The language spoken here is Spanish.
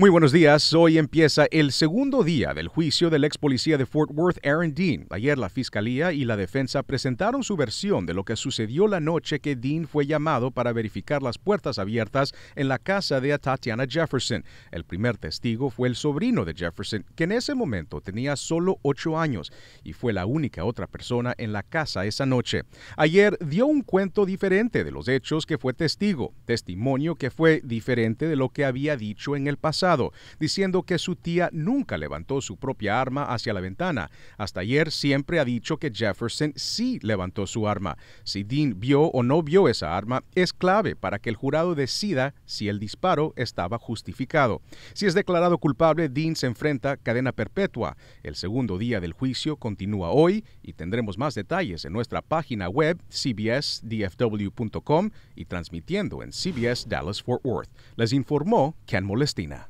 Muy buenos días. Hoy empieza el segundo día del juicio del ex policía de Fort Worth, Aaron Dean. Ayer la fiscalía y la defensa presentaron su versión de lo que sucedió la noche que Dean fue llamado para verificar las puertas abiertas en la casa de Tatiana Jefferson. El primer testigo fue el sobrino de Jefferson, que en ese momento tenía solo ocho años y fue la única otra persona en la casa esa noche. Ayer dio un cuento diferente de los hechos que fue testigo, testimonio que fue diferente de lo que había dicho en el pasado diciendo que su tía nunca levantó su propia arma hacia la ventana. Hasta ayer siempre ha dicho que Jefferson sí levantó su arma. Si Dean vio o no vio esa arma es clave para que el jurado decida si el disparo estaba justificado. Si es declarado culpable, Dean se enfrenta a cadena perpetua. El segundo día del juicio continúa hoy y tendremos más detalles en nuestra página web cbsdfw.com y transmitiendo en CBS Dallas Fort Worth. Les informó Ken Molestina.